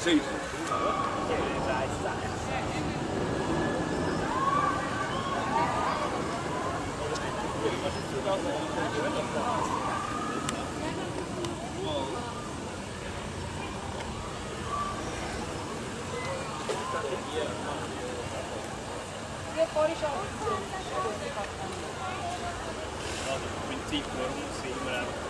this evening. Wir fahren schon. Ja, im Prinzip, warum sehen wir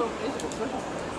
すごい。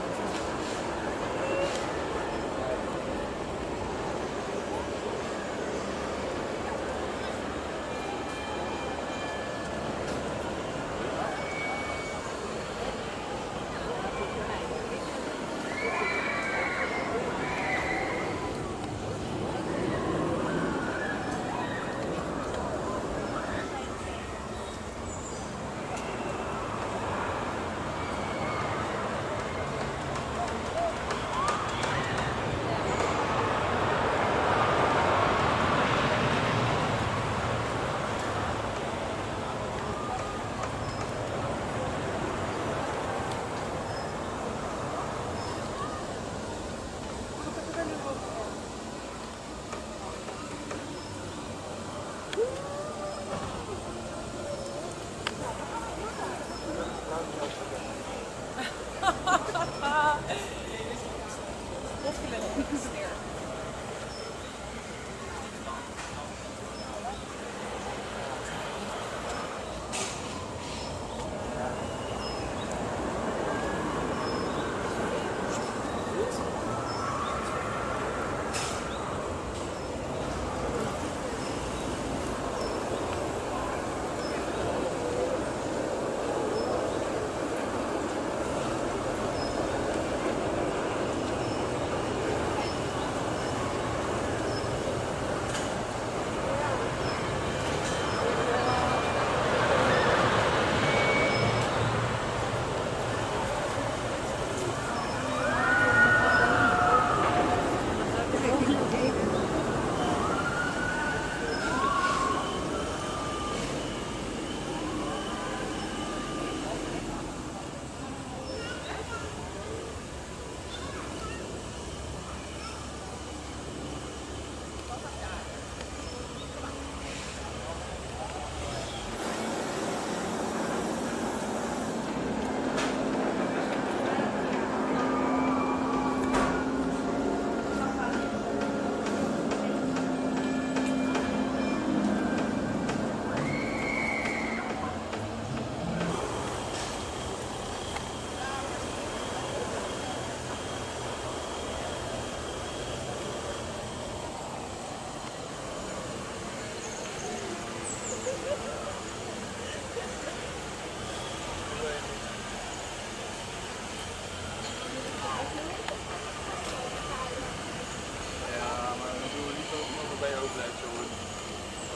because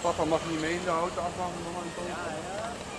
Papa mag niet mee in de auto afhangen, mama. Ja, ja.